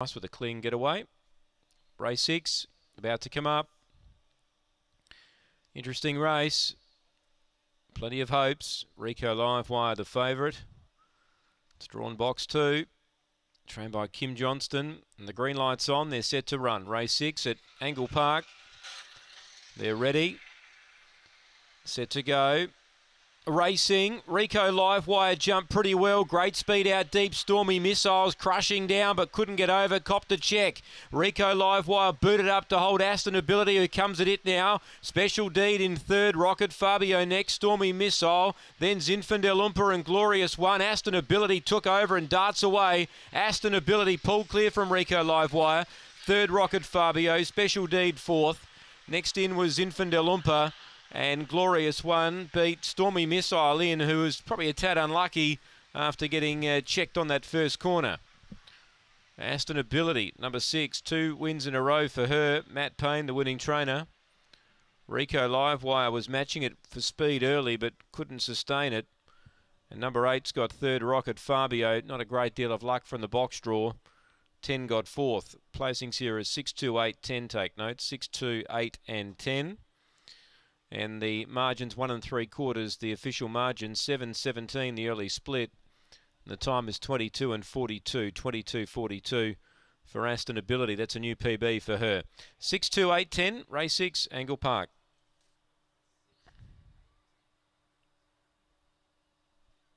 Nice with a clean getaway. Race six, about to come up. Interesting race. Plenty of hopes. Rico Livewire, the favourite. It's drawn box two. Trained by Kim Johnston. And the green light's on. They're set to run. Race six at Angle Park. They're ready. Set to go. Racing, Rico Livewire jumped pretty well. Great speed out deep. Stormy Missiles crushing down but couldn't get over. Copped a check. Rico Livewire booted up to hold Aston Ability who comes at it now. Special Deed in third. Rocket Fabio next. Stormy Missile. Then Zinfandel Umpa and Glorious One. Aston Ability took over and darts away. Aston Ability pulled clear from Rico Livewire. Third Rocket Fabio. Special Deed fourth. Next in was Zinfandel Umpa. And Glorious One beat Stormy Missile in, who was probably a tad unlucky after getting uh, checked on that first corner. Aston Ability, number six, two wins in a row for her. Matt Payne, the winning trainer. Rico Livewire was matching it for speed early, but couldn't sustain it. And number eight's got third Rocket Fabio. Not a great deal of luck from the box draw. 10 got fourth. Placings here is 6, 2, 8, 10, take note. 6, 2, 8 and 10. And the margins one and three quarters, the official margin, 7.17 the early split. And the time is 22 and 42, 22 42 for Aston Ability. That's a new PB for her. 6 2 8 10, race 6, Angle Park.